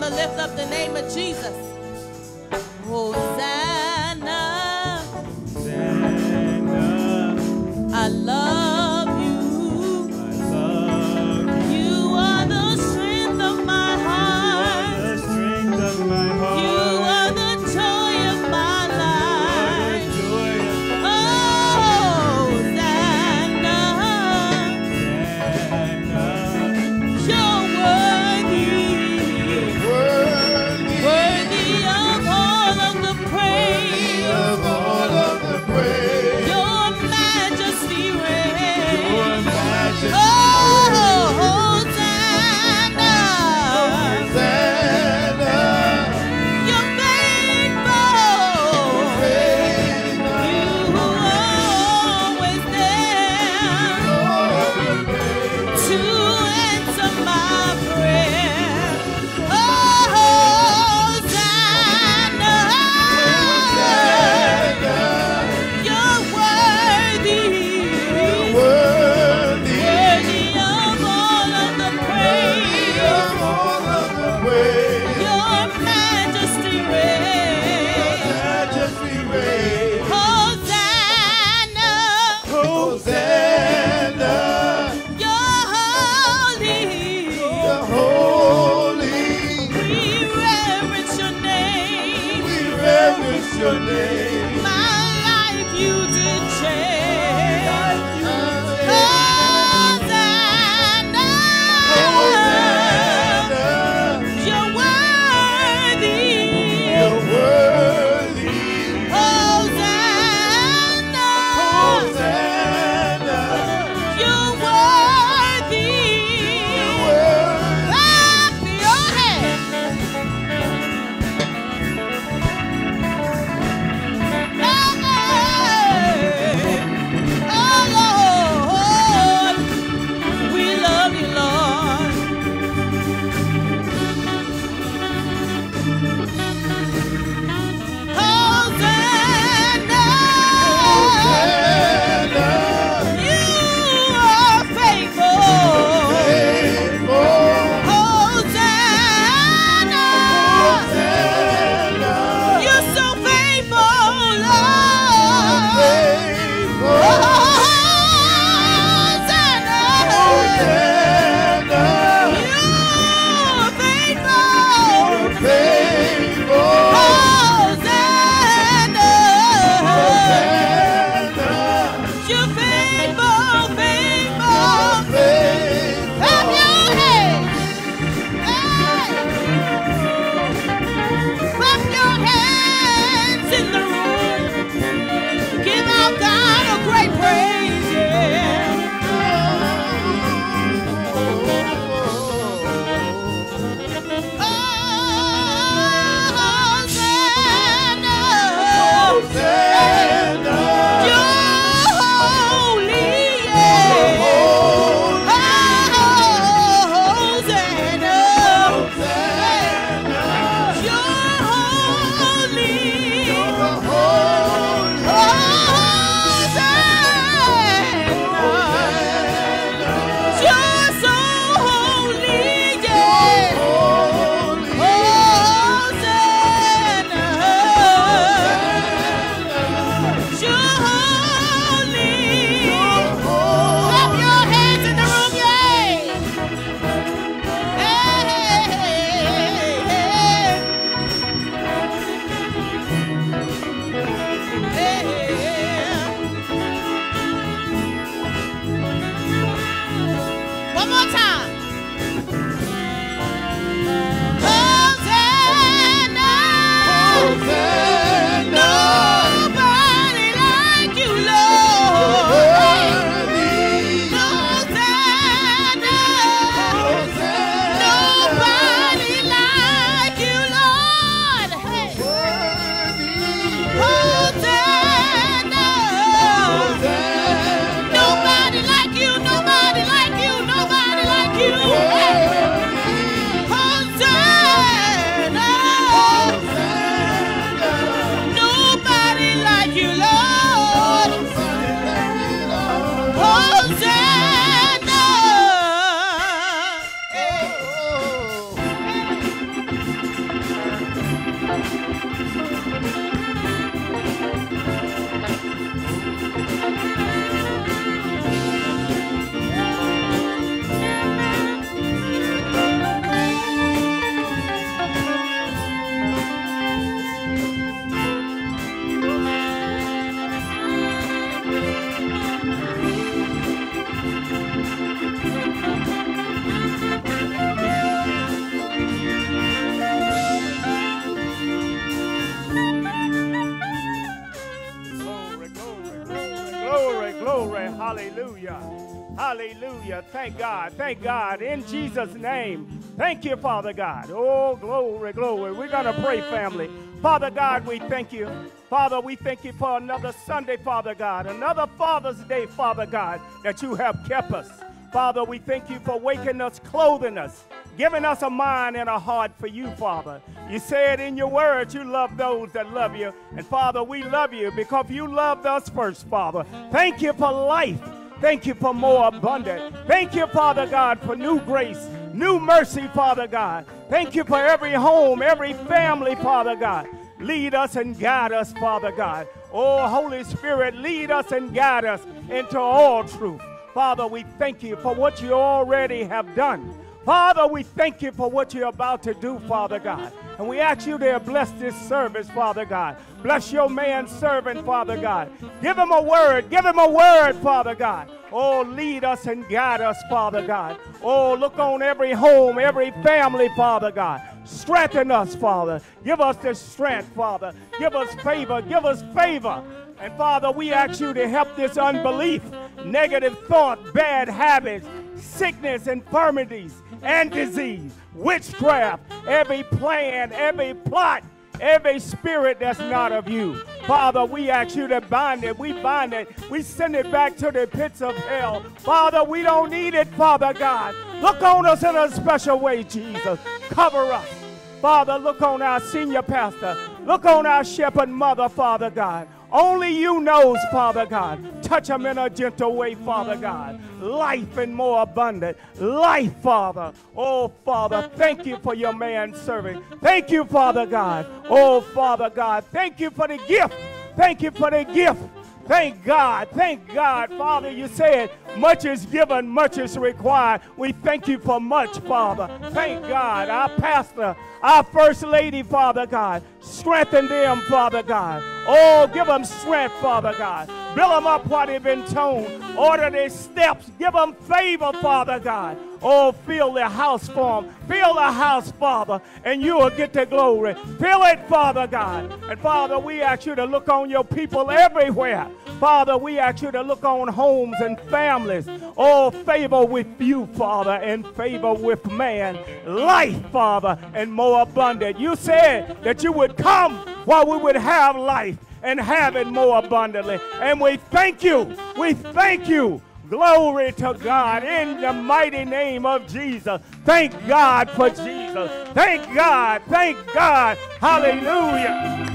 come to lift up the name of Jesus. Hosanna. You, Father God. Oh, glory, glory. We're going to pray, family. Father God, we thank you. Father, we thank you for another Sunday, Father God, another Father's Day, Father God, that you have kept us. Father, we thank you for waking us, clothing us, giving us a mind and a heart for you, Father. You said in your words you love those that love you. And Father, we love you because you loved us first, Father. Thank you for life. Thank you for more abundant. Thank you, Father God, for new grace, new mercy, Father God. Thank you for every home, every family, Father God. Lead us and guide us, Father God. Oh, Holy Spirit, lead us and guide us into all truth. Father, we thank you for what you already have done. Father, we thank you for what you're about to do, Father God. And we ask you to bless this service, Father God. Bless your man servant, Father God. Give him a word. Give him a word, Father God. Oh, lead us and guide us, Father God. Oh, look on every home, every family, Father God. Strengthen us, Father. Give us the strength, Father. Give us favor. Give us favor. And Father, we ask you to help this unbelief, negative thought, bad habits, sickness, infirmities, and disease, witchcraft, every plan, every plot, every spirit that's not of you. Father, we ask you to bind it. We bind it. We send it back to the pits of hell. Father, we don't need it, Father God. Look on us in a special way, Jesus. Cover us. Father, look on our senior pastor. Look on our shepherd mother, Father God. Only you knows, Father God. Touch them in a gentle way, Father God. Life and more abundant. Life, Father. Oh, Father, thank you for your man serving. Thank you, Father God. Oh, Father God, thank you for the gift. Thank you for the gift. Thank God. Thank God. Father, you said much is given, much is required. We thank you for much, Father. Thank God. Our pastor, our first lady, Father God. Strengthen them, Father God. Oh, give them strength, Father God. Build them up while they've been toned. Order their steps. Give them favor, Father God. Oh, fill the house for them. Fill the house, Father, and you will get the glory. Fill it, Father God. And Father, we ask you to look on your people everywhere. Father, we ask you to look on homes and families. Oh, favor with you, Father, and favor with man. Life, Father, and more abundant. You said that you would come while we would have life and have it more abundantly. And we thank you. We thank you. Glory to God in the mighty name of Jesus. Thank God for Jesus. Thank God. Thank God. Hallelujah.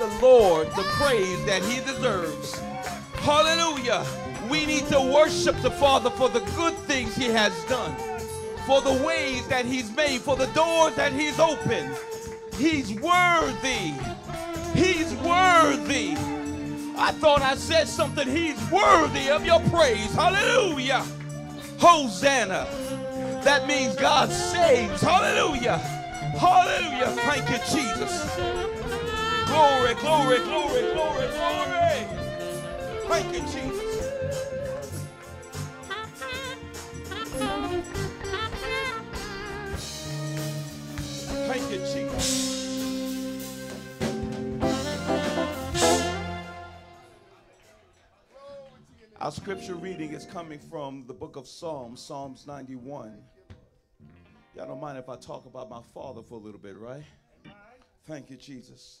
The Lord the praise that he deserves. Hallelujah. We need to worship the Father for the good things he has done, for the ways that he's made, for the doors that he's opened. He's worthy. He's worthy. I thought I said something. He's worthy of your praise. Hallelujah. Hosanna. That means God saves. Hallelujah. Hallelujah. Thank you, Jesus. Glory, glory, glory, glory, glory. Thank you, Jesus. Thank you, Jesus. Our scripture reading is coming from the book of Psalms, Psalms 91. Y'all don't mind if I talk about my father for a little bit, right? Thank you, Jesus.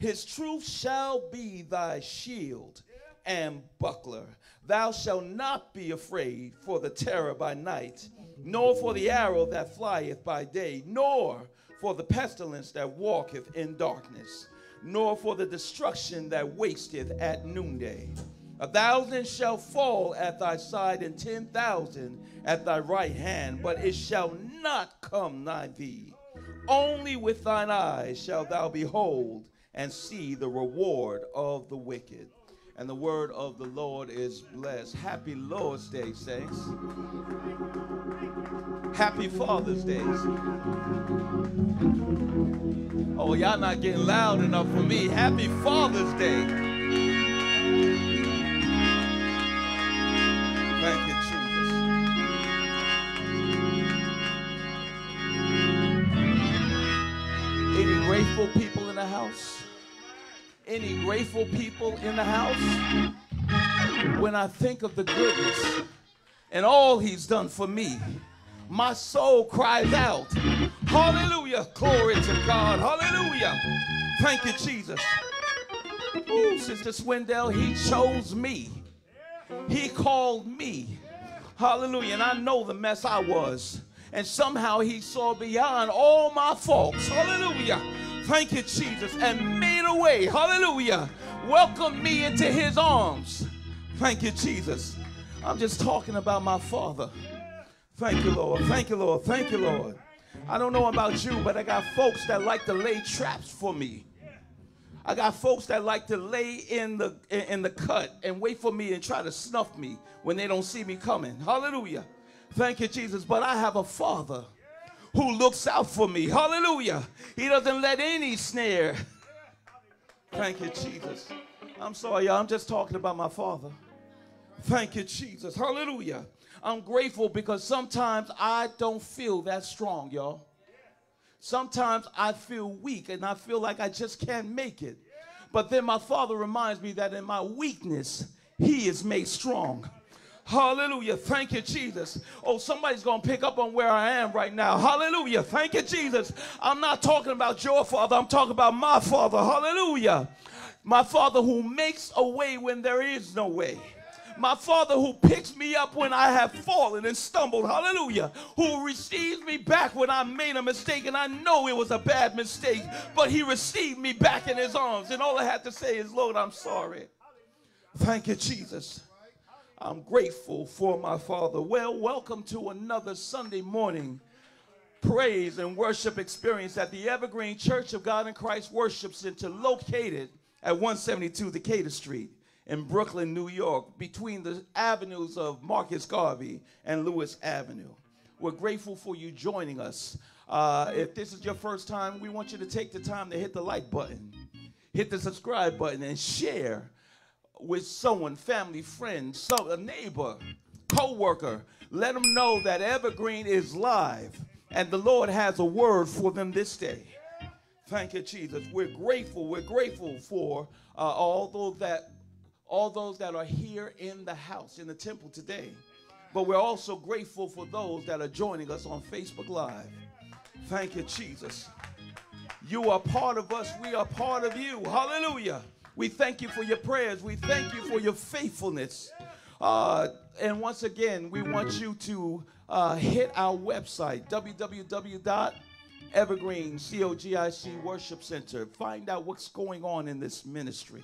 His truth shall be thy shield and buckler. Thou shalt not be afraid for the terror by night, nor for the arrow that flieth by day, nor for the pestilence that walketh in darkness, nor for the destruction that wasteth at noonday. A thousand shall fall at thy side, and ten thousand at thy right hand, but it shall not come nigh thee. Only with thine eyes shalt thou behold and see the reward of the wicked. And the word of the Lord is blessed. Happy Lord's Day, saints. Happy Father's Day. Oh, y'all not getting loud enough for me. Happy Father's Day. Thank you, Jesus. Any grateful people in the house? Any grateful people in the house? When I think of the goodness and all he's done for me, my soul cries out, Hallelujah! Glory to God! Hallelujah! Thank you, Jesus. Ooh, Sister Swindell, he chose me. He called me. Hallelujah. And I know the mess I was. And somehow he saw beyond all my faults. Hallelujah. Thank you, Jesus. And made a way. Hallelujah. Welcome me into his arms. Thank you, Jesus. I'm just talking about my father. Thank you, Lord. Thank you, Lord. Thank you, Lord. I don't know about you, but I got folks that like to lay traps for me. I got folks that like to lay in the in the cut and wait for me and try to snuff me when they don't see me coming. Hallelujah. Thank you, Jesus. But I have a father who looks out for me. Hallelujah. He doesn't let any snare. Thank you, Jesus. I'm sorry, y'all. I'm just talking about my father. Thank you, Jesus. Hallelujah. I'm grateful because sometimes I don't feel that strong, y'all. Sometimes I feel weak and I feel like I just can't make it. But then my father reminds me that in my weakness, he is made strong. Hallelujah. Thank you, Jesus. Oh, somebody's going to pick up on where I am right now. Hallelujah. Thank you, Jesus. I'm not talking about your father, I'm talking about my father. Hallelujah. My father who makes a way when there is no way. My father who picks me up when I have fallen and stumbled. Hallelujah. Who receives me back when I made a mistake and I know it was a bad mistake, but he received me back in his arms. And all I had to say is, Lord, I'm sorry. Thank you, Jesus. I'm grateful for my Father. Well, welcome to another Sunday morning praise and worship experience at the Evergreen Church of God in Christ Worship Center, located at 172 Decatur Street in Brooklyn, New York, between the avenues of Marcus Garvey and Lewis Avenue. We're grateful for you joining us. Uh, if this is your first time, we want you to take the time to hit the like button, hit the subscribe button, and share with someone, family, friend, some, a neighbor, co-worker. Let them know that Evergreen is live and the Lord has a word for them this day. Thank you, Jesus. We're grateful. We're grateful for uh, all those that all those that are here in the house, in the temple today. But we're also grateful for those that are joining us on Facebook Live. Thank you, Jesus. You are part of us. We are part of you. Hallelujah. We thank you for your prayers. We thank you for your faithfulness. Uh, and once again, we want you to uh, hit our website, www.evergreen, C-O-G-I-C Worship Center. Find out what's going on in this ministry.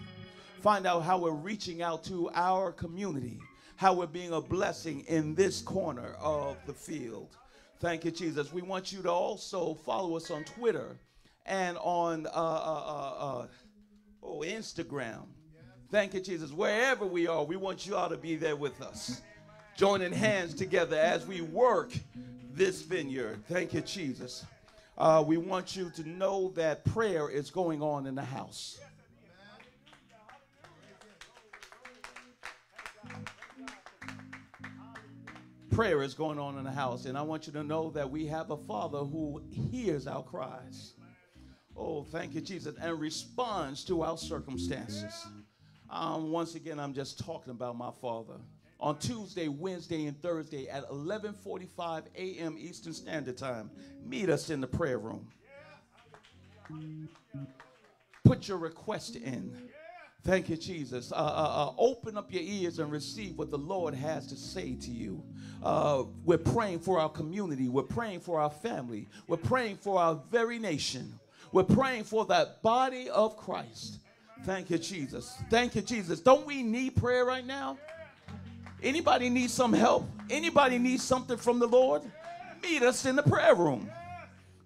Find out how we're reaching out to our community, how we're being a blessing in this corner of the field. Thank you, Jesus. We want you to also follow us on Twitter and on uh, uh, uh, uh Oh, Instagram. Thank you, Jesus. Wherever we are, we want you all to be there with us, joining hands together as we work this vineyard. Thank you, Jesus. Uh, we want you to know that prayer is going on in the house. Prayer is going on in the house, and I want you to know that we have a Father who hears our cries. Oh, thank you, Jesus. And responds to our circumstances. Um, once again, I'm just talking about my Father. On Tuesday, Wednesday, and Thursday at 11:45 a.m. Eastern Standard Time, meet us in the prayer room. Put your request in. Thank you, Jesus. Uh, uh, uh, open up your ears and receive what the Lord has to say to you. Uh, we're praying for our community. We're praying for our family. We're praying for our very nation. We're praying for that body of Christ. Thank you, Jesus. Thank you, Jesus. Don't we need prayer right now? Anybody need some help? Anybody need something from the Lord? Meet us in the prayer room.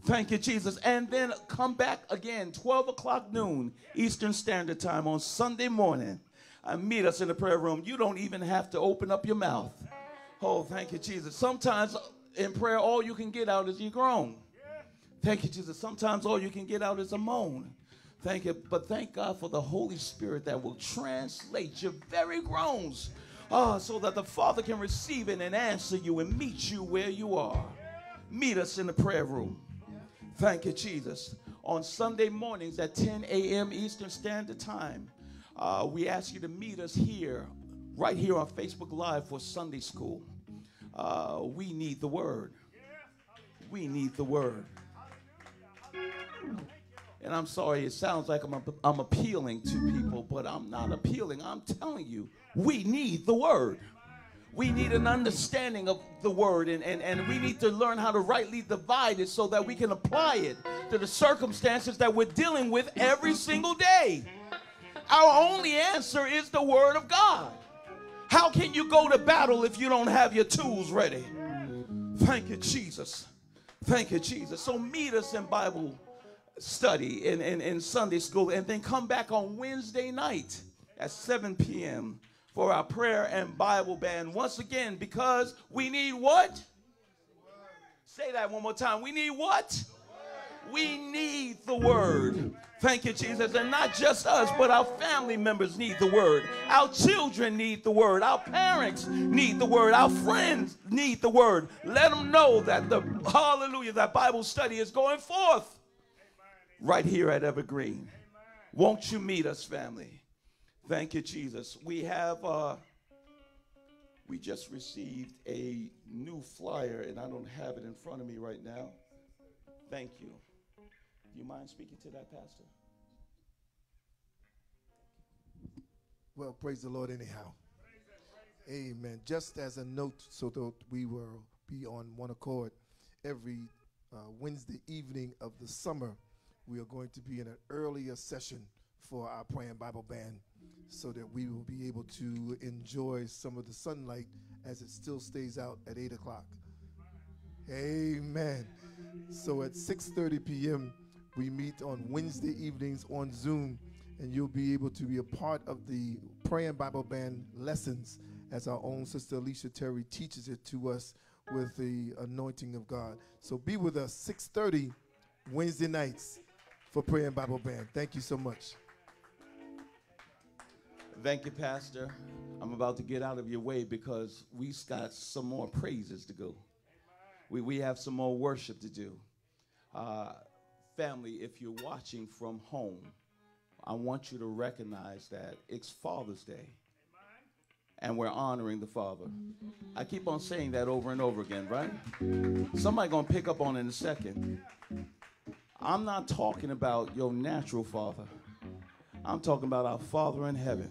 Thank you, Jesus. And then come back again, 12 o'clock noon Eastern Standard Time on Sunday morning. And meet us in the prayer room. You don't even have to open up your mouth. Oh, thank you, Jesus. Sometimes in prayer, all you can get out is you groan. Thank you, Jesus. Sometimes all you can get out is a moan. Thank you. But thank God for the Holy Spirit that will translate your very groans uh, so that the Father can receive it and answer you and meet you where you are. Meet us in the prayer room. Thank you, Jesus. On Sunday mornings at 10 a.m. Eastern Standard Time, uh, we ask you to meet us here, right here on Facebook Live for Sunday School. Uh, we need the Word. We need the Word. And I'm sorry, it sounds like I'm, I'm appealing to people, but I'm not appealing. I'm telling you, we need the word. We need an understanding of the word, and, and, and we need to learn how to rightly divide it so that we can apply it to the circumstances that we're dealing with every single day. Our only answer is the word of God. How can you go to battle if you don't have your tools ready? Thank you, Jesus. Thank you, Jesus. So meet us in Bible study in, in, in Sunday school and then come back on Wednesday night at 7 p.m. for our prayer and Bible band. Once again, because we need what? Say that one more time. We need what? We need the word. Thank you, Jesus. And not just us, but our family members need the word. Our children need the word. Our parents need the word. Our friends need the word. Let them know that the hallelujah, that Bible study is going forth right here at Evergreen. Won't you meet us, family? Thank you, Jesus. We have, uh, we just received a new flyer, and I don't have it in front of me right now. Thank you. Do you mind speaking to that, Pastor? Well, praise the Lord, anyhow. Amen. Just as a note, so that we will be on one accord, every uh, Wednesday evening of the summer, we are going to be in an earlier session for our praying Bible band so that we will be able to enjoy some of the sunlight as it still stays out at 8 o'clock. Amen. So at 6:30 p.m. we meet on Wednesday evenings on Zoom, and you'll be able to be a part of the praying Bible band lessons as our own sister Alicia Terry teaches it to us with the anointing of God. So be with us 6:30 Wednesday nights for praying Bible band. Thank you so much. Thank you, Pastor. I'm about to get out of your way because we've got some more praises to go. We, we have some more worship to do. Uh, family, if you're watching from home, I want you to recognize that it's Father's Day. And we're honoring the Father. I keep on saying that over and over again, right? Somebody gonna pick up on it in a second. I'm not talking about your natural father. I'm talking about our Father in heaven.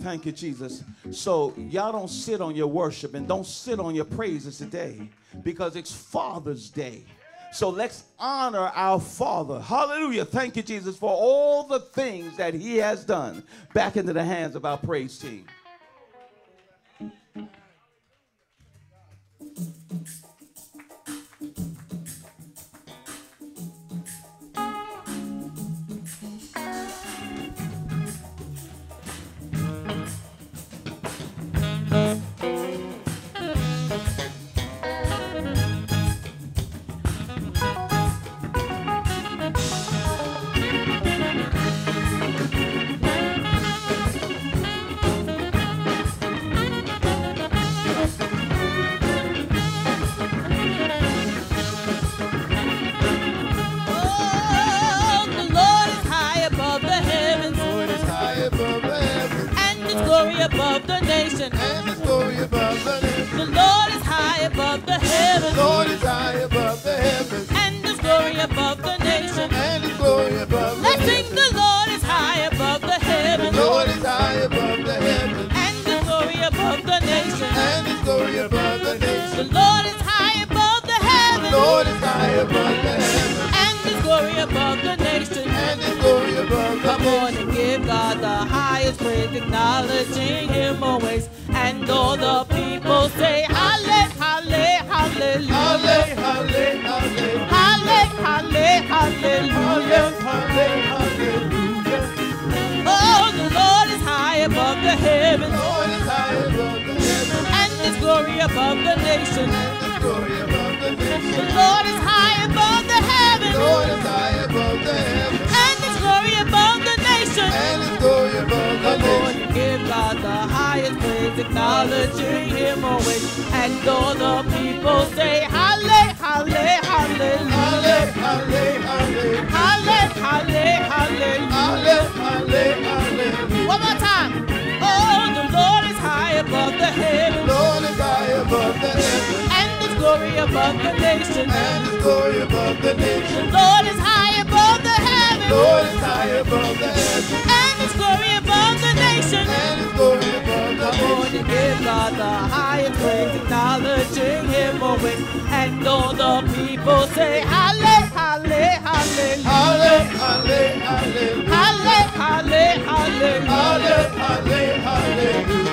Thank you, Jesus. So, y'all don't sit on your worship and don't sit on your praises today because it's Father's Day. So, let's honor our Father. Hallelujah. Thank you, Jesus, for all the things that He has done. Back into the hands of our praise team. The The. Lord is high above the heavens, Lord is high above the heavens, and His glory above the nation. and His glory above the Come on and give God the highest praise, acknowledging Him always. And all the people say, Halle, Halle, Hallelujah. Halle, halle, halle, Halle, Halle, Hallelujah. halle, hallelujah. Oh, the Lord is high above the heavens, Lord glory above the nation. and glory above the The nation. Lord is high above the heavens, Lord is high above the heavens, and His glory above the nation. and His glory above the nation. give God the highest praise, acknowledging Him always. And all the people say, Halle, Halle, Hallelujah. Halle, halle, halle, Halle, Halle, Hallelujah. halle, halle, hallelujah. One more time. Oh, the Lord is high above the heavens, Lord above the heavens, and His glory above the nation. and His glory above the nation. Lord is high above the heavens, Lord is high above the heavens, and His glory above the nation. and His glory above the Come on nation. and give God the highest praise, acknowledging Him always. And all the people say, Halle, Halle, Hallelujah. Halle, halle, halle, Halle, Halle, Hallelujah. halle, halle, hallelujah.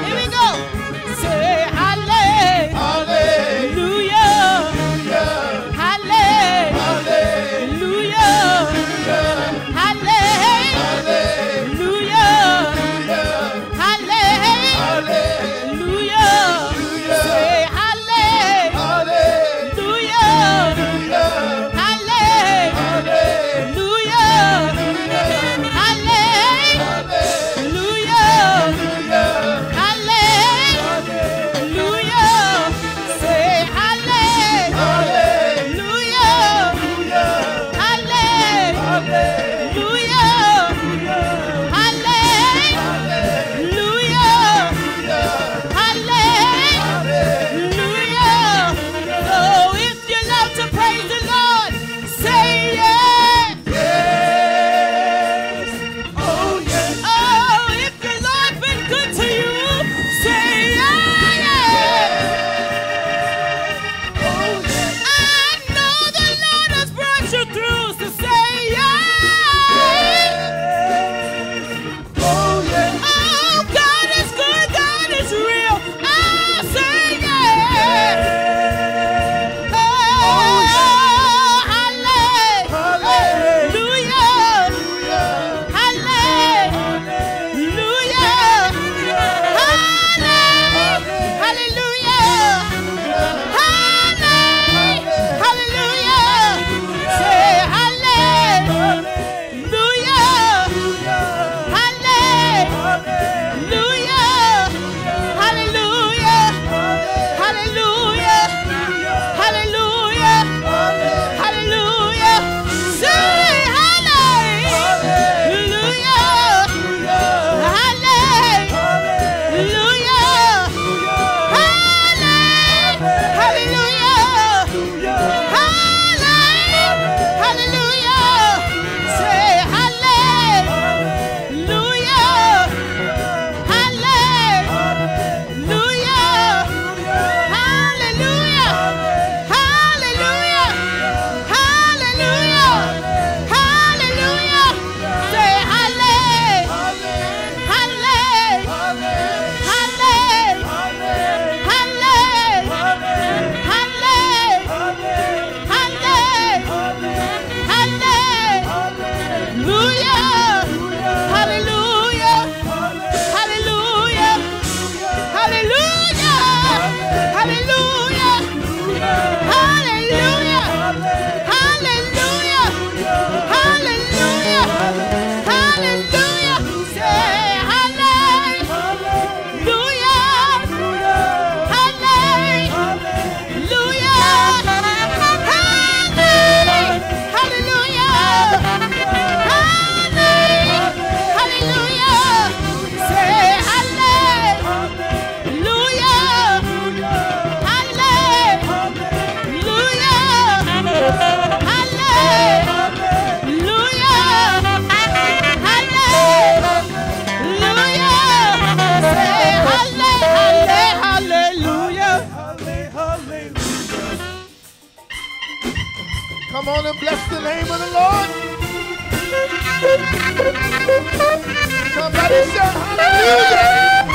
Somebody hallelujah.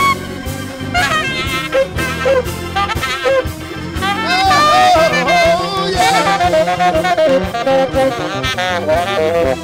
Oh, yeah.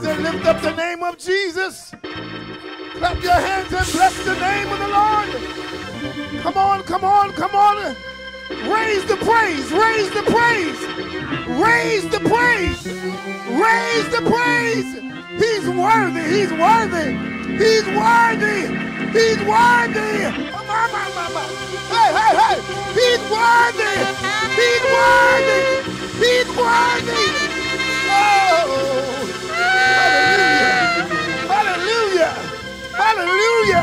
Hands and lift up the name of Jesus. Clap your hands and bless the name of the Lord. Come on, come on, come on. Raise the praise, raise the praise, raise the praise, raise the praise. He's worthy, he's worthy, he's worthy, he's worthy. Hey, hey, hey. He's worthy, he's worthy, he's worthy. Oh, hallelujah,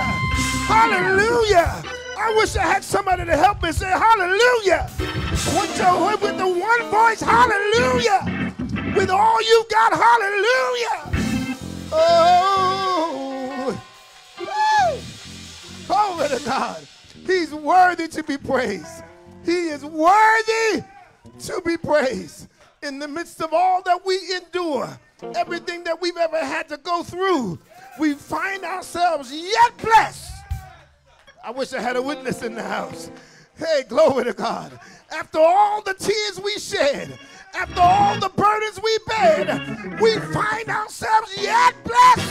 hallelujah. I wish I had somebody to help me say hallelujah. With, your, with the one voice, hallelujah. With all you got, hallelujah. Oh, woo. glory to God. He's worthy to be praised. He is worthy to be praised. In the midst of all that we endure, everything that we've ever had to go through, we find ourselves yet blessed. I wish I had a witness in the house. Hey, glory to God. After all the tears we shed, after all the burdens we bear, we find ourselves yet blessed.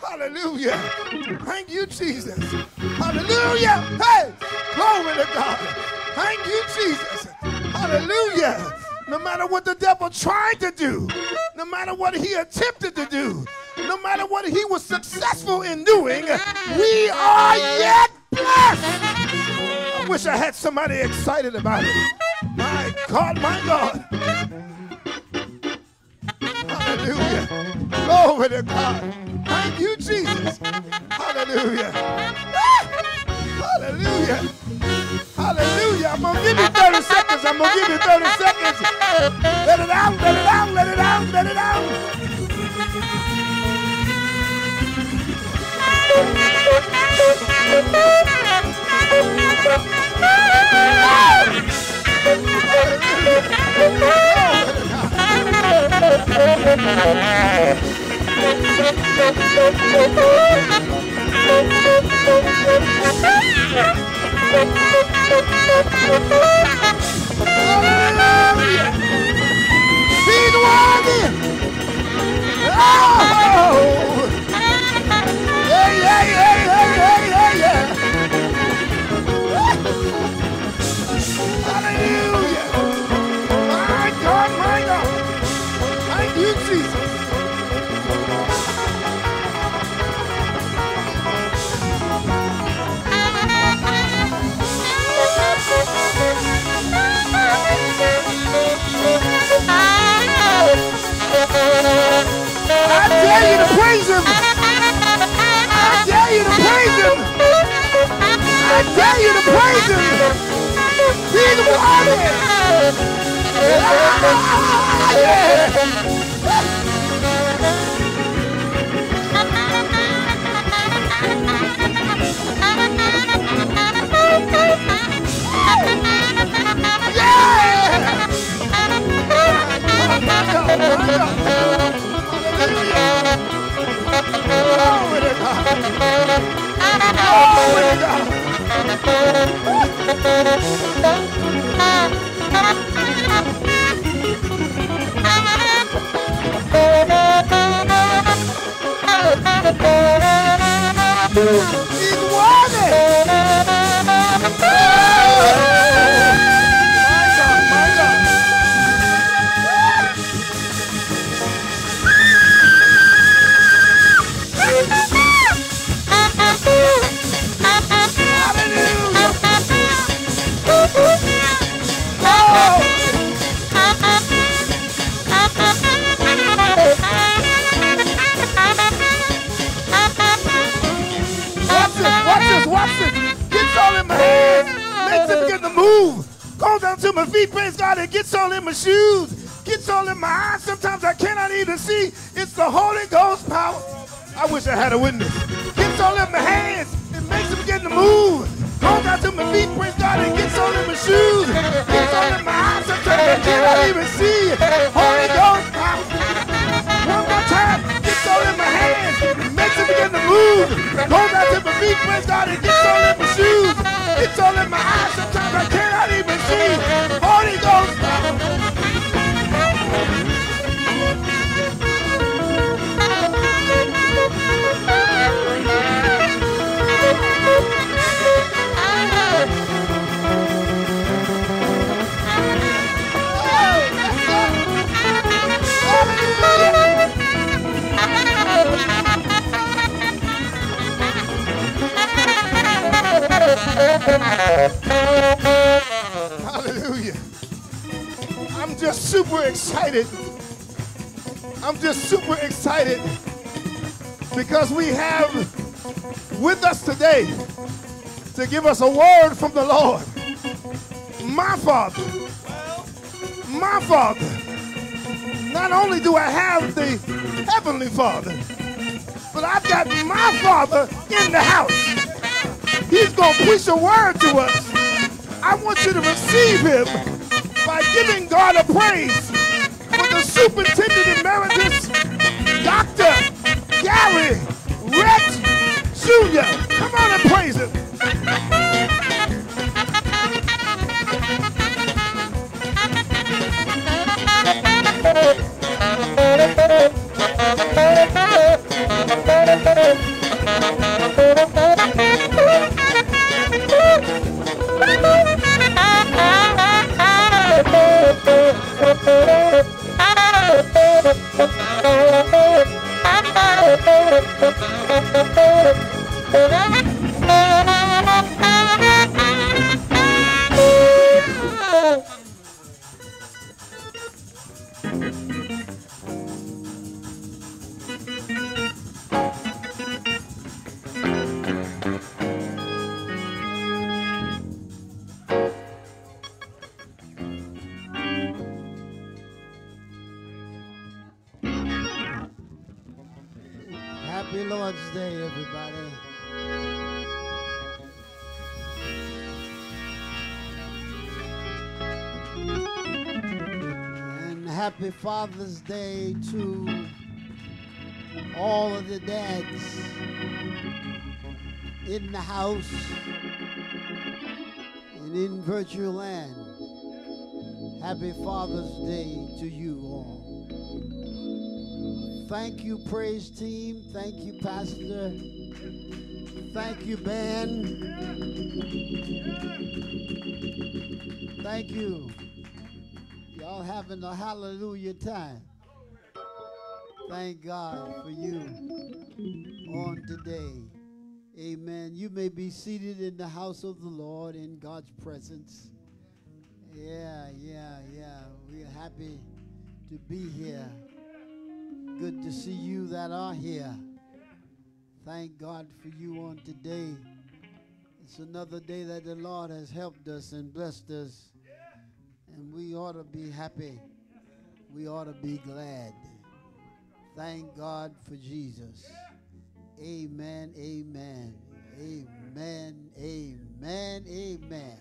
Hallelujah. Thank you, Jesus. Hallelujah. Hey, glory to God. Thank you, Jesus. Hallelujah. No matter what the devil tried to do, no matter what he attempted to do, no matter what he was successful in doing, we are yet blessed. I wish I had somebody excited about it. My God, my God. Hallelujah. Glory to God. Thank you, Jesus. Hallelujah. Hallelujah. Hallelujah. I'm going to give you 30 seconds. I'm going to give you 30 seconds. Let it out, let it out, let it out, let it out. Oh. Yeah, yeah, yeah, yeah, I dare you to praise him. Dare you to praise him. He's worthy. Ah, yeah. Yeah. My God, my God. Hallelujah. Glory to God. Thank you. In my shoes. Gets all in my eyes, sometimes I cannot even see. It's the Holy Ghost power. I wish I had a witness. Gets all in my hands, it makes it begin to move. Goes down to my feet, praise God, it gets all in my shoes. Gets all in my eyes, sometimes I cannot even see. Holy Ghost power. One more time, gets all in my hands, It makes it begin to move. Goes out to my feet, praise God, it gets all in my shoes. It's all in my eyes, Hallelujah. I'm just super excited. I'm just super excited because we have with us today to give us a word from the Lord. My Father, my Father. Not only do I have the Heavenly Father, but I've got my Father in the house. He's going to preach a word to us. I want you to receive him by giving God a praise for the superintendent emeritus, Dr. Gary Rhett Jr. Father's Day to all of the dads in the house and in virtual land. Happy Father's Day to you all. Thank you, praise team. Thank you, Pastor. Thank you, band. Thank you. Y'all having a hallelujah time. Thank God for you on today. Amen. You may be seated in the house of the Lord in God's presence. Yeah, yeah, yeah. We're happy to be here. Good to see you that are here. Thank God for you on today. It's another day that the Lord has helped us and blessed us. And we ought to be happy. We ought to be glad. Thank God for Jesus. Amen, amen, amen, amen, amen.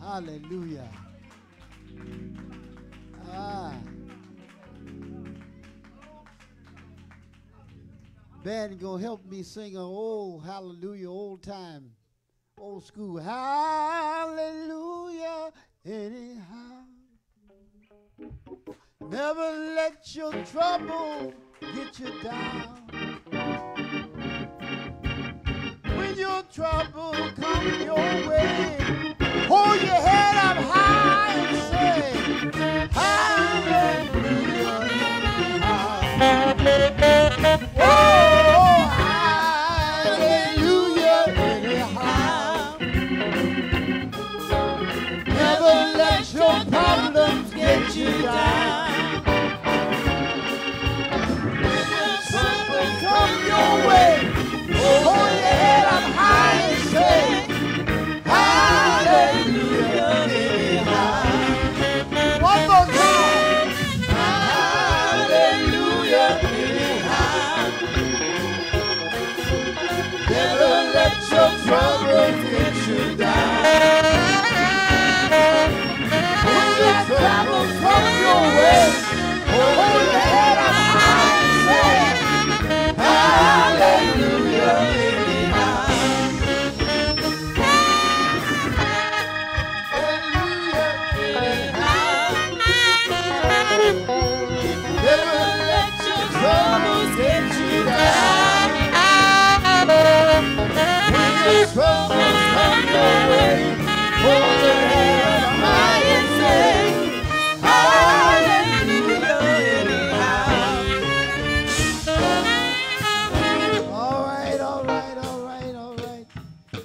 Hallelujah. Ah. Band gonna help me sing an old hallelujah, old time, old school. Hallelujah, anyhow. Never let your trouble get you down. When your trouble comes your way, hold your head up high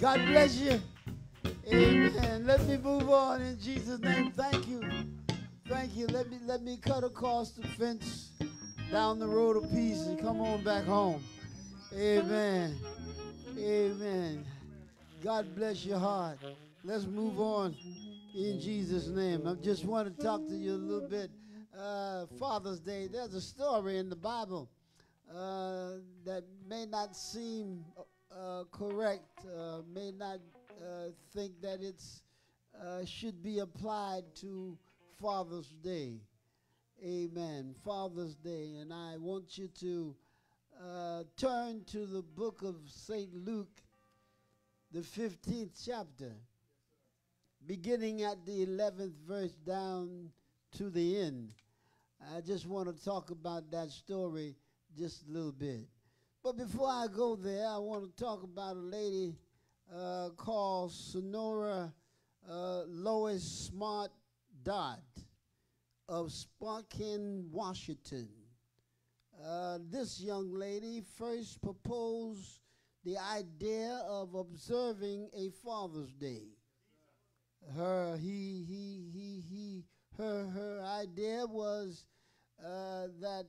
God bless you. Amen. Let me move on in Jesus' name. Thank you. Thank you. Let me let me cut across the fence down the road of peace and come on back home. Amen. Amen. God bless your heart. Let's move on in Jesus' name. I just want to talk to you a little bit. Uh, Father's Day. There's a story in the Bible uh, that may not seem uh, correct, uh, may not uh, think that it's uh, should be applied to Father's Day. Amen. Father's Day, and I want you to turn to the book of Saint Luke, the 15th chapter, beginning at the 11th verse down to the end. I just want to talk about that story just a little bit. But before I go there, I want to talk about a lady uh, called Sonora uh, Lois Smart Dodd of Spokane, Washington. Uh, this young lady first proposed the idea of observing a Father's Day. Her, he, he, he, he, her, her idea was uh, that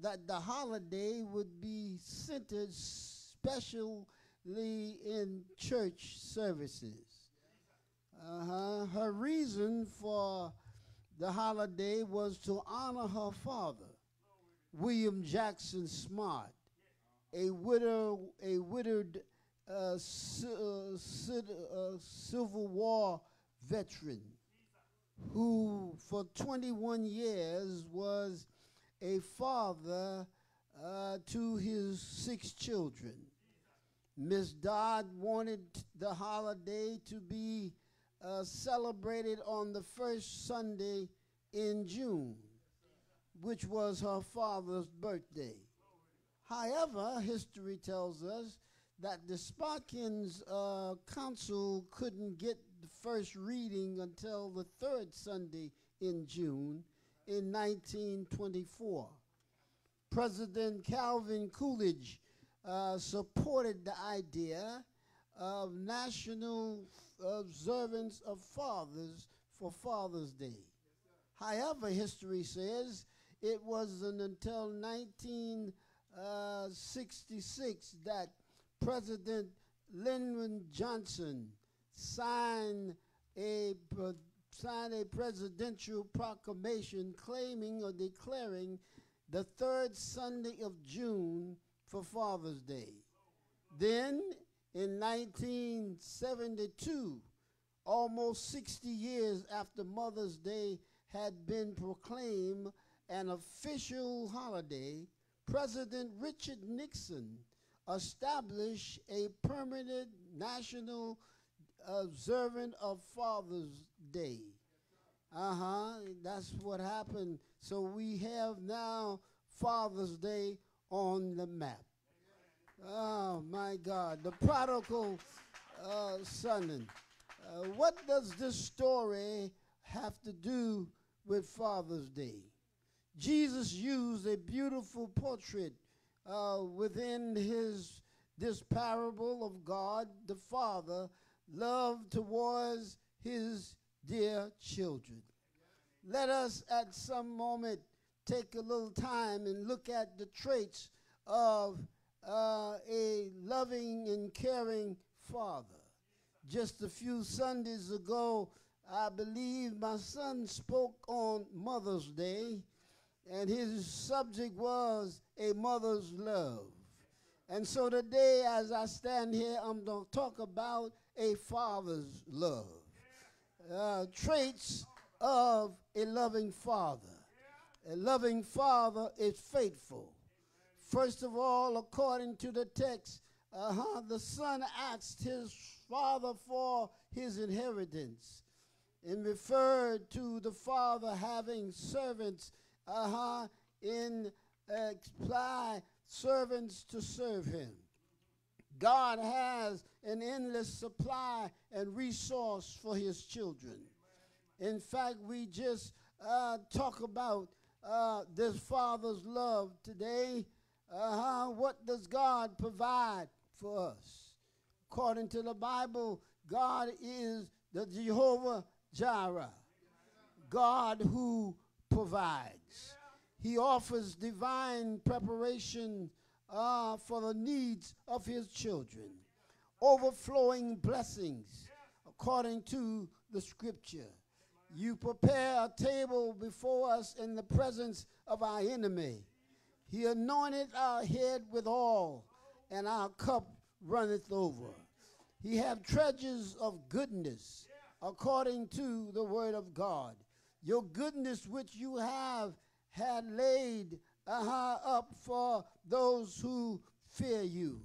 that the holiday would be centered specially in church services. Uh-huh. Her reason for the holiday was to honor her father, William Jackson Smart, a widow, a widowed uh, ci- uh, ci- uh, Civil War veteran. who for 21 years was a father uh, to his six children. Miss Dodd wanted the holiday to be uh, celebrated on the first Sunday in June, which was her father's birthday. However, history tells us that the Sparkins uh, Council couldn't get the first reading until the third Sunday in June in 1924. President Calvin Coolidge uh, supported the idea of national observance of fathers for Father's Day. However, history says it wasn't until 1966 that President Lyndon Johnson signed a signed a presidential proclamation claiming or declaring the third Sunday of June for Father's Day. Then in 1972, almost 60 years after Mother's Day had been proclaimed an official holiday, President Richard Nixon established a permanent national observance of Father's Uh huh. That's what happened. So we have now Father's Day on the map. Oh my God. The prodigal uh, son. Uh, what does this story have to do with Father's Day? Jesus used a beautiful portrait uh, within his this parable of God the Father love towards his dear children. Let us at some moment take a little time and look at the traits of uh, a loving and caring father. Just a few Sundays ago, I believe my son spoke on Mother's Day, and his subject was a mother's love. And so today, as I stand here, I'm going to talk about a father's love. Uh, traits of a loving father. A loving father is faithful. First of all, according to the text, uh-huh, the son asked his father for his inheritance and referred to the father having servants uh-huh, in uh, servants to serve him. God has an endless supply and resource for his children. In fact, we just uh, talk about uh, this father's love today. Uh-huh. What does God provide for us? According to the Bible, God is the Jehovah Jireh, God who provides. He offers divine preparation uh, for the needs of his children, overflowing blessings according to the scripture. You prepare a table before us in the presence of our enemy. He anointed our head with oil, and our cup runneth over. He have treasures of goodness according to the word of God. Your goodness which you have had laid uh, up for those who fear you,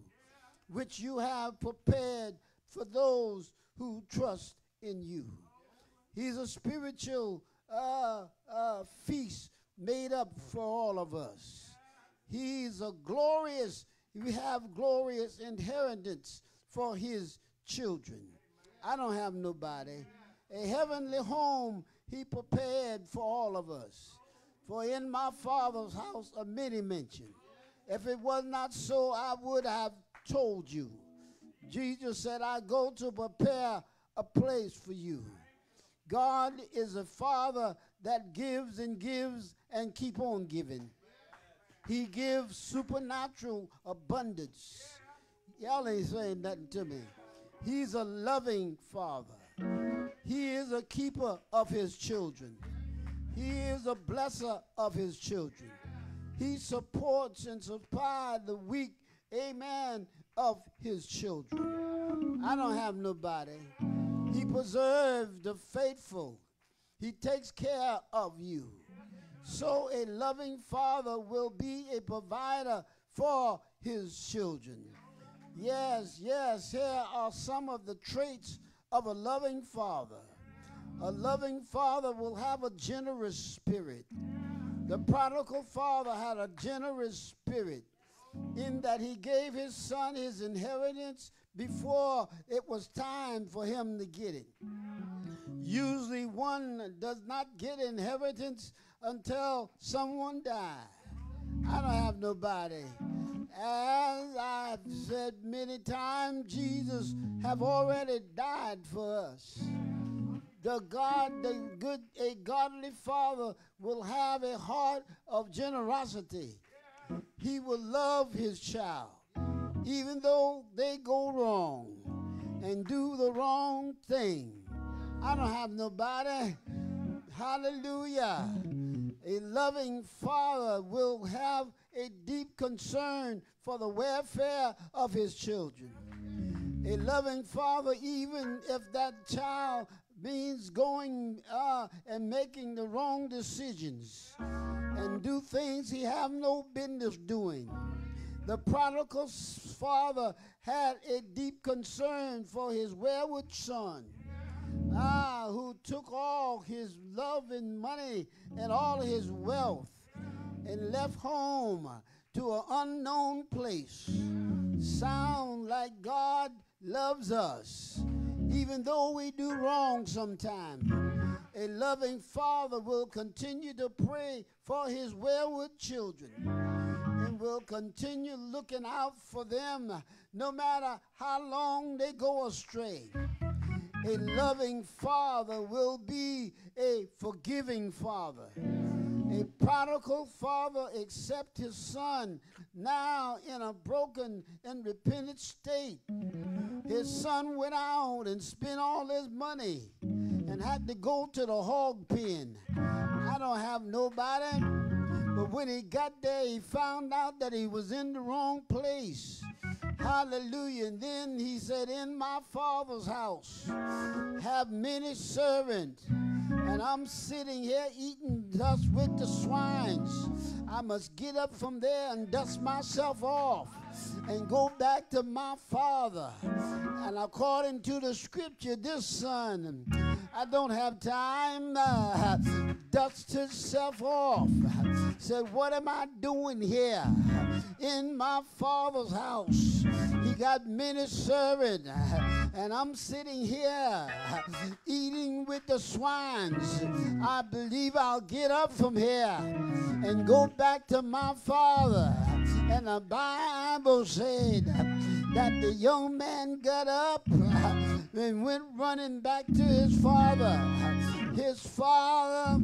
which you have prepared for those who trust in you. He's a spiritual uh, uh, feast made up for all of us. He's a glorious, we have glorious inheritance for his children. I don't have nobody. A heavenly home he prepared for all of us. For in my father's house are many mentioned. If it was not so, I would have told you. Jesus said, I go to prepare a place for you. God is a father that gives and gives and keep on giving. He gives supernatural abundance. Y'all ain't saying nothing to me. He's a loving father. He is a keeper of his children. He is a blesser of his children. He supports and supplies the weak, amen, of his children. I don't have nobody. He preserves the faithful. He takes care of you. So a loving father will be a provider for his children. Yes, yes, here are some of the traits of a loving father. A loving father will have a generous spirit. The prodigal father had a generous spirit in that he gave his son his inheritance before it was time for him to get it. Usually, one does not get inheritance until someone dies. I don't have nobody. As I've said many times, Jesus have already died for us. The God, the good, a godly father will have a heart of generosity. He will love his child, even though they go wrong and do the wrong thing. I don't have nobody. Hallelujah. A loving father will have a deep concern for the welfare of his children. A loving father, even if that child means going uh, and making the wrong decisions and do things he have no business doing. The prodigal father had a deep concern for his wayward son ah, who took all his love and money and all his wealth and left home to an unknown place. Sound like God loves us, even though we do wrong sometimes. A loving father will continue to pray for his wayward children and will continue looking out for them no matter how long they go astray. A loving father will be a forgiving father. A prodigal father accept his son now in a broken and repentant state. His son went out and spent all his money and had to go to the hog pen. I don't have nobody. But when he got there, he found out that he was in the wrong place. Hallelujah. And then he said, In my father's house have many servants. And I'm sitting here eating dust with the swines. I must get up from there and dust myself off and go back to my father. And according to the scripture, this son, I don't have time, uh, dust himself off. Said, What am I doing here in my father's house? He got many servants, and I'm sitting here eating with the swines. I believe I'll get up from here and go back to my father. And the Bible said that the young man got up and went running back to his father. His father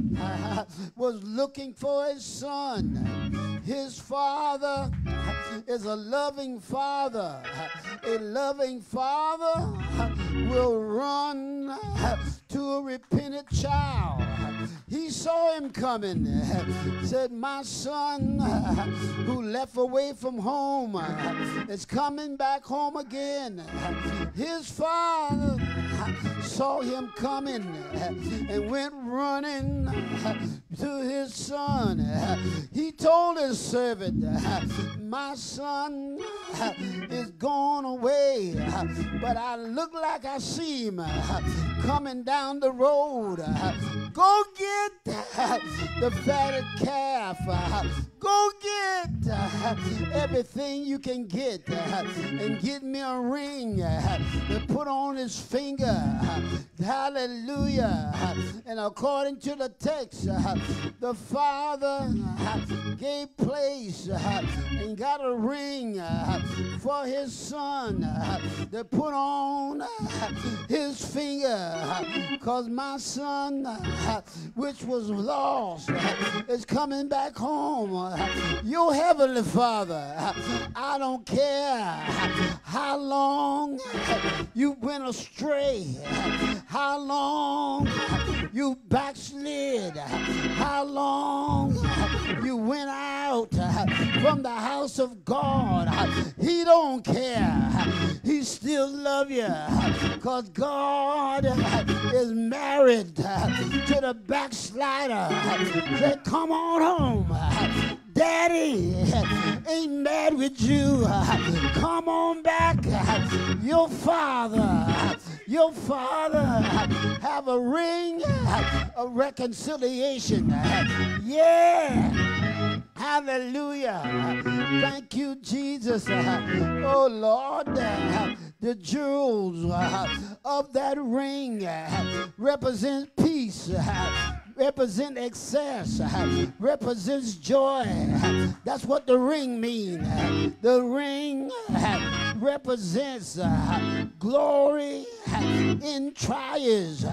was looking for his son. His father is a loving father. A loving father will run to a repentant child. He saw him coming. Said, My son who left away from home is coming back home again. His father saw him coming and went running to his son. He told his servant, My son is gone away, but I look like I see him coming down the road. Go get the fatted calf. Go get everything you can get and get me a ring and put on his finger. Hallelujah. And according to the text, the father gave place and got a ring for his son to put on his finger. Because my son which was lost is coming back home. Your heavenly father i don't care how long you went astray, how long you backslid, how long you went out uh, from the house of God. He don't care. He still love you because God is married to the backslider. Say, come on home. Daddy ain't mad with you. Come on back. Your father, your father have a ring of reconciliation. Yeah. Hallelujah. Thank you, Jesus. Oh, Lord, the jewels of that ring represent peace represent excess, represents joy. That's what the ring means. The ring represents glory in trials,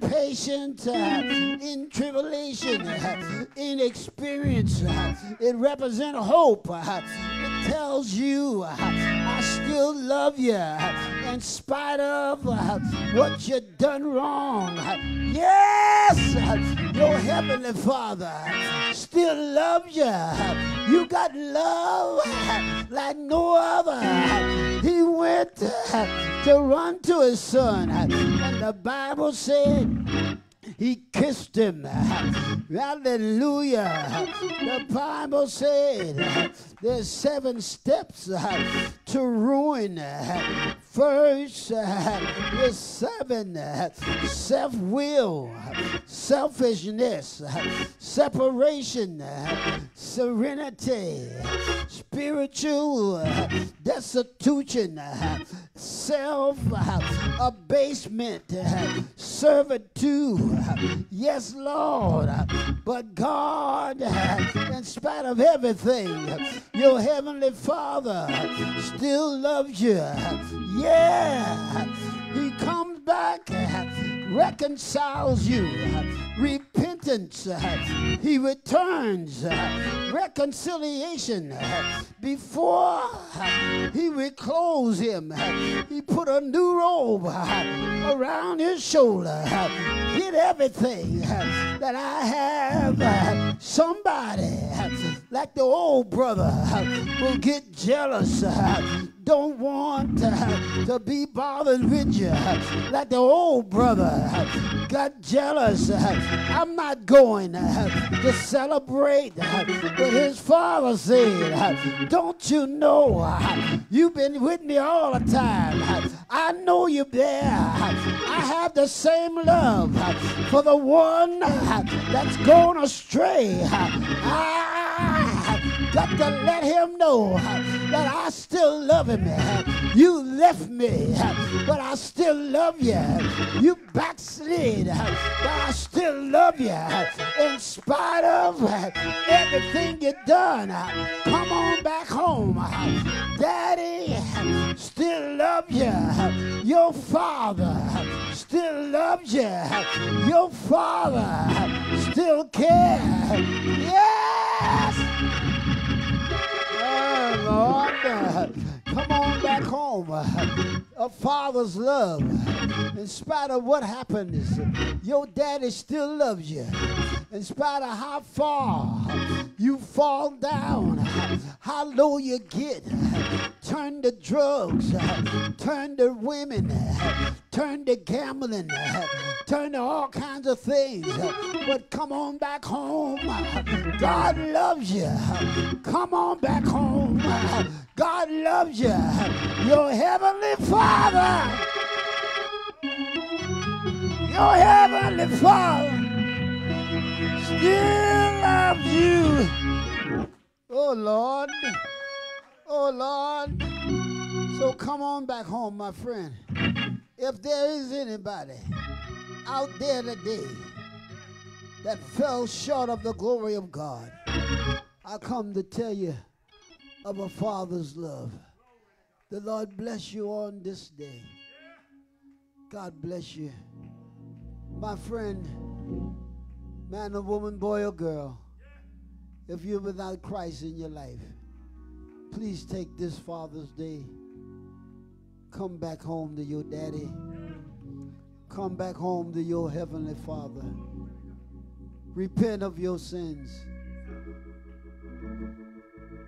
patience in tribulation, in experience. It represents hope. It tells you, still love you in spite of what you done wrong. Yes, your heavenly Father still loves you. You got love like no other. He went to run to his son, and the Bible said he kissed him. Hallelujah. The Bible said there's seven steps to ruin. First, is seven self will, selfishness, separation, serenity, spiritual destitution, self abasement, servitude. Yes, Lord. But God, in spite of everything, your heavenly Father still loves you. Yeah. He comes back, reconciles you. Repentance, uh, he returns. Uh, reconciliation, uh, before he would close him, he put a new robe around his shoulder. Get everything that I have. Somebody, like the old brother, will get jealous don't want to be bothered with you. Like the old brother got jealous. I'm not going to celebrate But his father said. Don't you know you've been with me all the time? I know you're there. I have the same love for the one that's gone astray. I got to let him know that I still love him. You left me, but I still love you. You backslid, but I still love you. In spite of everything you've done, come on back home. Daddy still love you. Your father still loves you. Your father still cares. Yes! Lord. Come on home. Uh, a father's love. In spite of what happens, your daddy still loves you. In spite of how far you fall down, how low you get, turn to drugs, turn to women, turn to gambling, turn to all kinds of things. But come on back home. God loves you. Come on back home. God loves you. Your heavenly Father. Your heavenly Father still loves you. Oh Lord. Oh Lord. So come on back home, my friend. If there is anybody out there today that fell short of the glory of God, I come to tell you of a father's love. The Lord bless you on this day. God bless you. My friend, man or woman, boy or girl, if you're without Christ in your life, please take this Father's Day come back home to your daddy. Come back home to your heavenly Father. Repent of your sins.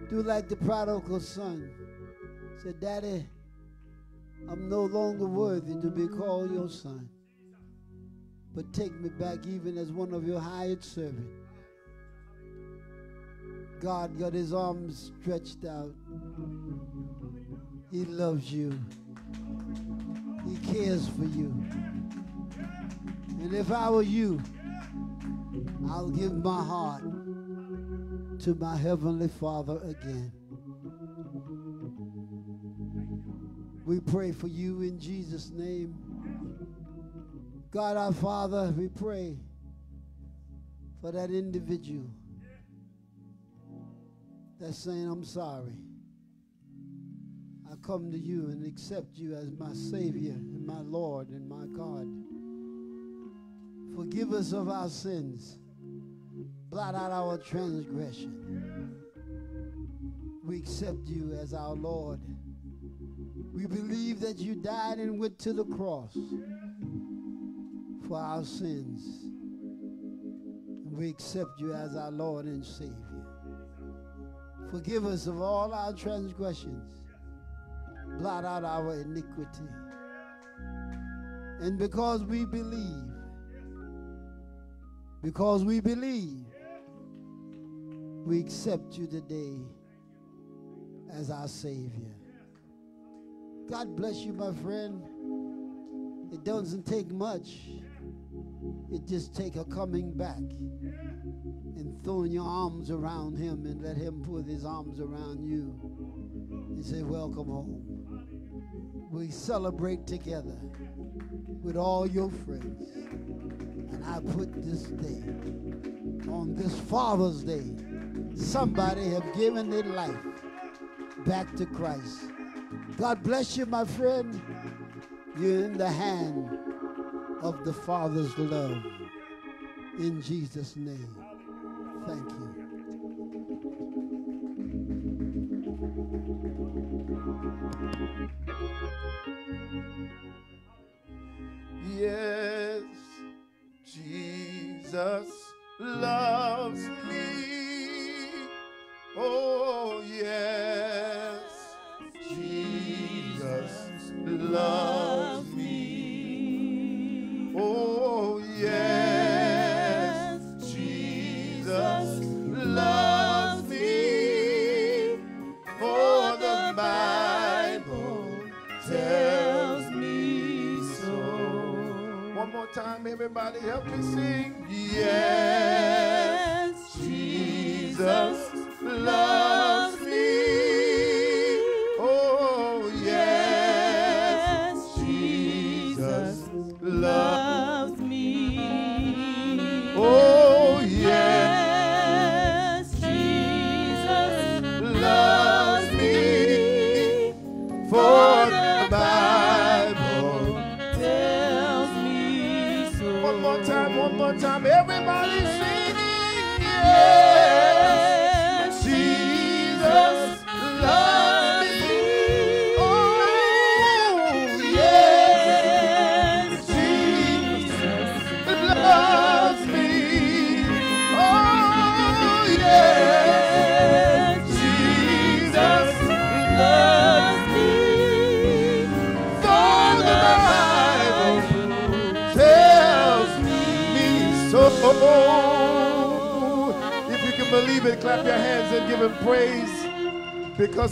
Do like the prodigal son. Say, Daddy, I'm no longer worthy to be called your son. But take me back even as one of your hired servants. God got his arms stretched out. He loves you. He cares for you. And if I were you, I'll give my heart to my Heavenly Father again. We pray for you in Jesus' name. God our Father, we pray for that individual that's saying, I'm sorry. I come to you and accept you as my Savior and my Lord and my God. Forgive us of our sins. Blot out our transgression. We accept you as our Lord. We believe that you died and went to the cross for our sins. We accept you as our Lord and Savior. Forgive us of all our transgressions. Blot out our iniquity. And because we believe, because we believe, we accept you today as our Savior. God bless you, my friend. It doesn't take much. It just take a coming back and throwing your arms around him and let him put his arms around you and say, welcome home. We celebrate together with all your friends. And I put this day, on this Father's Day, somebody have given their life back to Christ. God bless you, my friend. You're in the hand of the Father's love. In Jesus' name. Thank you. Yes, Jesus loves me. Oh,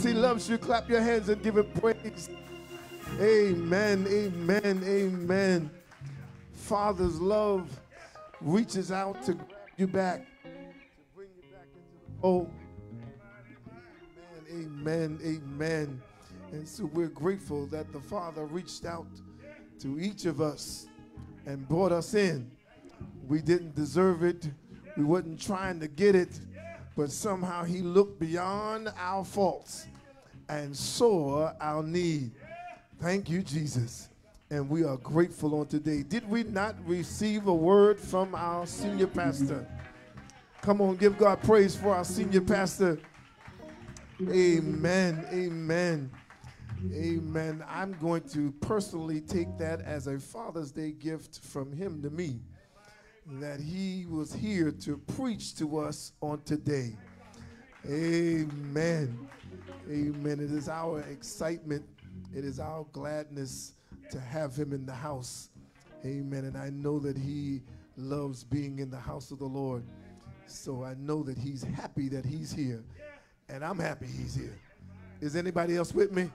Because he loves you, clap your hands and give him praise. Amen, amen, amen. Father's love reaches out to grab you back, fold. Amen, amen, amen. And so we're grateful that the Father reached out to each of us and brought us in. We didn't deserve it, we wasn't trying to get it, but somehow He looked beyond our faults and saw our need. Thank you, Jesus. And we are grateful on today. Did we not receive a word from our senior pastor? Come on, give God praise for our senior pastor. Amen. Amen. Amen. I'm going to personally take that as a Father's Day gift from him to me. That he was here to preach to us on today. Amen. Amen. It is our excitement, it is our gladness to have him in the house. Amen. And I know that he loves being in the house of the Lord. So I know that he's happy that he's here. And I'm happy he's here. Is anybody else with me?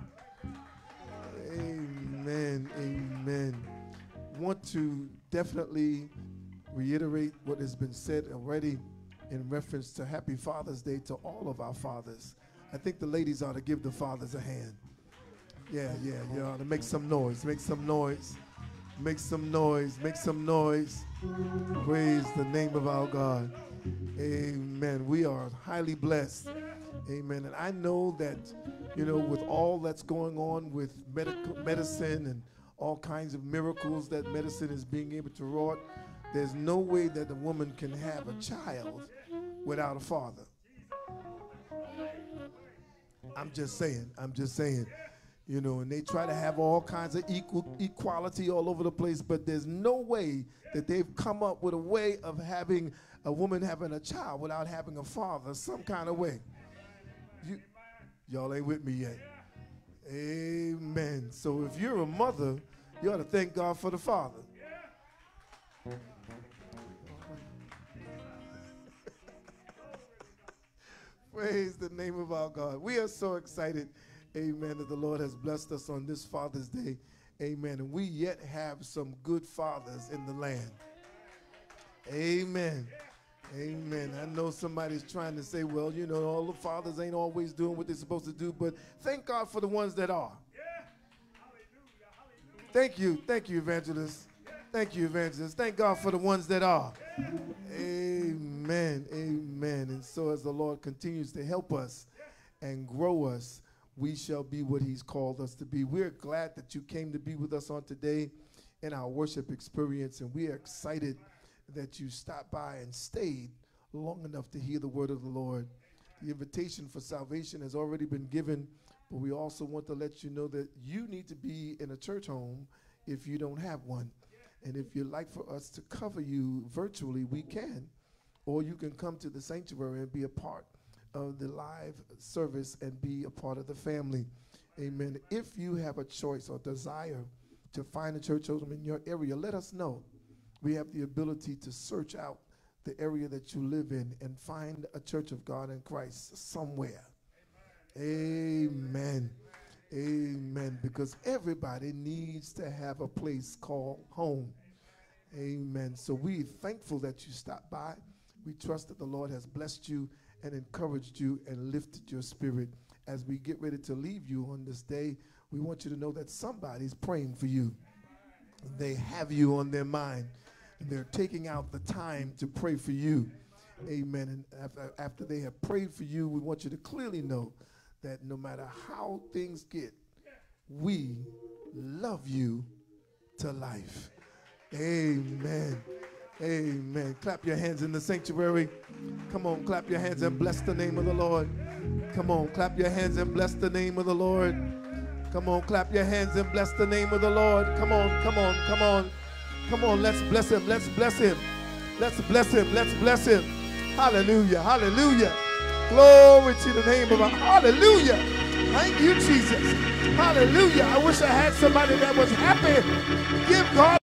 Amen. Amen. Want to definitely reiterate what has been said already in reference to Happy Father's Day to all of our fathers. I think the ladies ought to give the fathers a hand. Yeah, yeah, you ought to make some noise. Make some noise. Make some noise. Make some noise. Praise the name of our God. Amen. We are highly blessed. Amen. And I know that, you know, with all that's going on with medical medicine and all kinds of miracles that medicine is being able to wrought, there's no way that a woman can have a child without a father. I'm just saying. I'm just saying. You know, and they try to have all kinds of equal equality all over the place, but there's no way that they've come up with a way of having a woman having a child without having a father, some kind of way. You, y'all ain't with me yet. Amen. So if you're a mother, you ought to thank God for the father. Praise the name of our God. We are so excited, amen, that the Lord has blessed us on this Father's Day. Amen. And we yet have some good fathers in the land. Amen. Amen. I know somebody's trying to say, well, you know, all the fathers ain't always doing what they're supposed to do, but thank God for the ones that are. Thank you. Thank you, evangelist. Thank you, evangelists. Thank God for the ones that are. Amen. Amen. And so, as the Lord continues to help us and grow us, we shall be what He's called us to be. We're glad that you came to be with us on today in our worship experience, and we are excited that you stopped by and stayed long enough to hear the word of the Lord. The invitation for salvation has already been given, but we also want to let you know that you need to be in a church home if you don't have one. And if you'd like for us to cover you virtually, we can. Or you can come to the sanctuary and be a part of the live service and be a part of the family. Amen. If you have a choice or desire to find a church home in your area, let us know. We have the ability to search out the area that you live in and find a church of God in Christ somewhere. Amen. Amen. Because everybody needs to have a place called home. Amen. So we're thankful that you stopped by. We trust that the Lord has blessed you and encouraged you and lifted your spirit. As we get ready to leave you on this day, we want you to know that somebody's praying for you. They have you on their mind. They're taking out the time to pray for you. Amen. And after, after they have prayed for you, we want you to clearly know that no matter how things get, we love you to life. Amen. Amen. Clap your hands in the sanctuary. Come on, clap your hands and bless the name of the Lord. Come on, clap your hands and bless the name of the Lord. Come on, clap your hands and bless the name of the Lord. Come on, come on, come on. Come on, let's bless him. Let's bless him. Let's bless him. Let's bless him. Hallelujah. Hallelujah. Glory to the name of our Hallelujah. Thank you, Jesus. Hallelujah. I wish I had somebody that was happy. Give